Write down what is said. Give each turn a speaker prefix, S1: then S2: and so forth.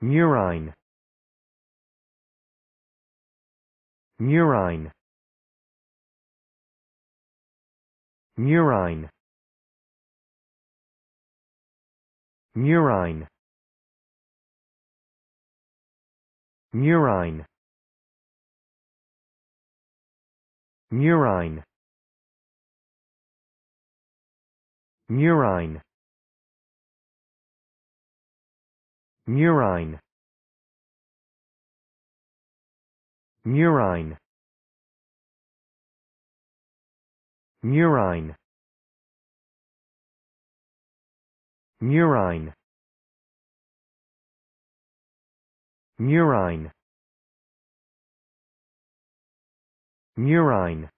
S1: Murine. Murine. Murine. Murine. Murine. Murine. Murine. Murine. Murine. Murine. Murine. Murine. Murine.